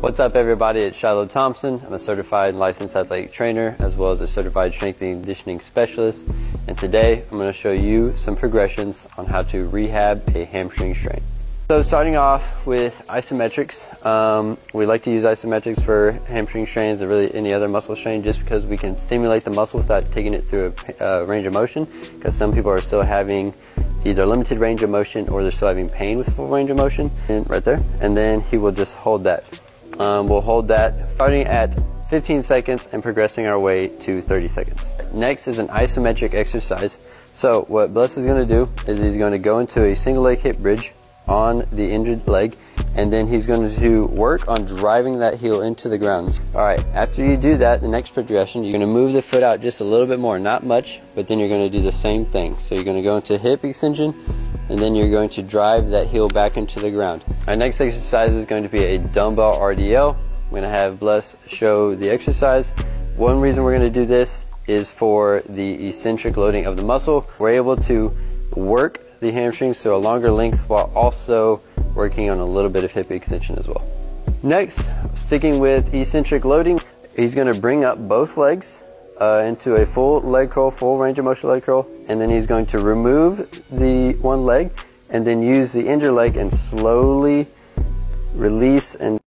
What's up, everybody? It's Shiloh Thompson. I'm a certified licensed athletic trainer as well as a certified strength and conditioning specialist. And today I'm going to show you some progressions on how to rehab a hamstring strain. So starting off with isometrics, um, we like to use isometrics for hamstring strains or really any other muscle strain just because we can stimulate the muscle without taking it through a uh, range of motion because some people are still having either limited range of motion or they're still having pain with full range of motion and right there and then he will just hold that um, we'll hold that starting at 15 seconds and progressing our way to 30 seconds. Next is an isometric exercise. So what Bless is going to do is he's going to go into a single leg hip bridge on the injured leg and then he's going to work on driving that heel into the ground. Alright, after you do that, the next progression, you're going to move the foot out just a little bit more, not much, but then you're going to do the same thing. So you're going to go into hip extension and then you're going to drive that heel back into the ground. Our next exercise is going to be a dumbbell RDL. I'm going to have Bless show the exercise. One reason we're going to do this is for the eccentric loading of the muscle. We're able to work the hamstrings to a longer length while also working on a little bit of hip extension as well. Next, sticking with eccentric loading, he's going to bring up both legs uh, into a full leg curl, full range of motion leg curl, and then he's going to remove the one leg and then use the injured leg and slowly release and